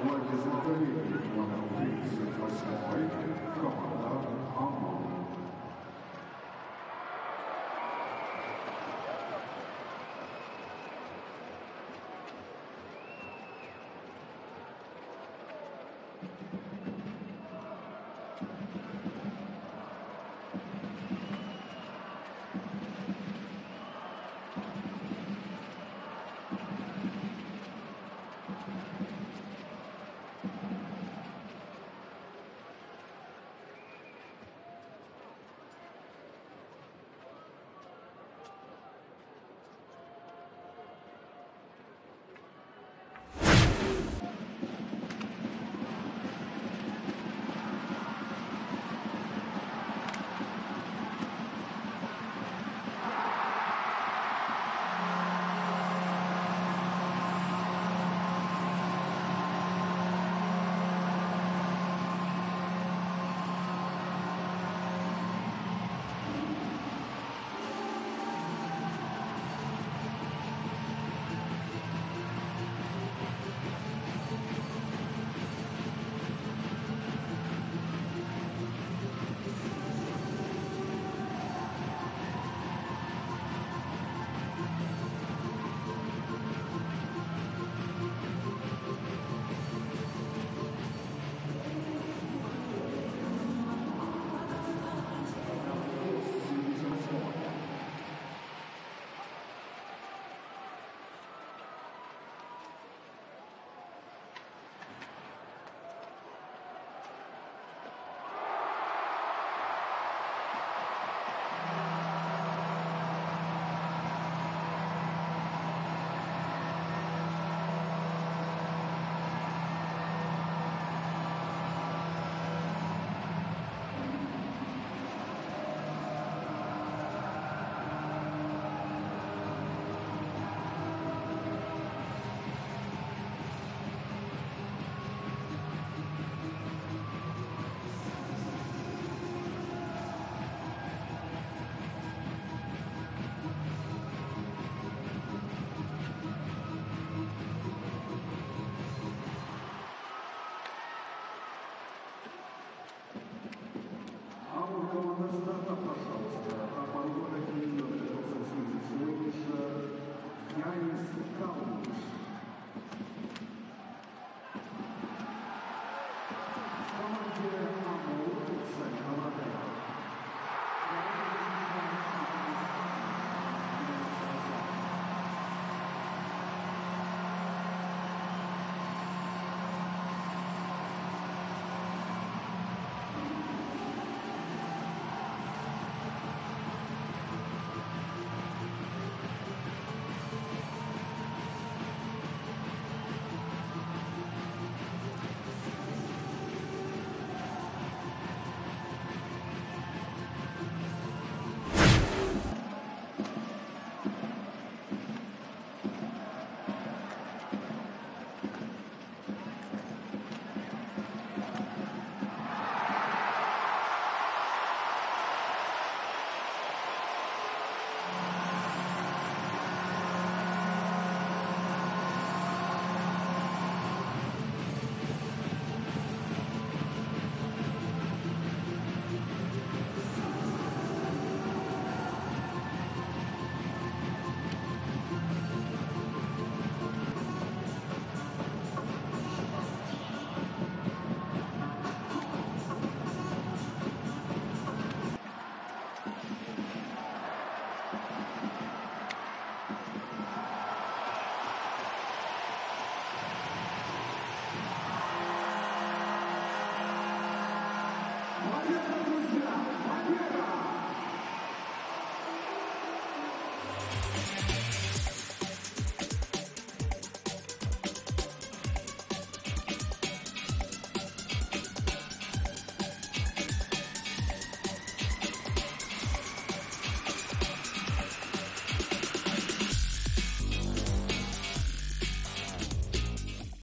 Ladies and gentlemen, one of the first flight, Commander Armand.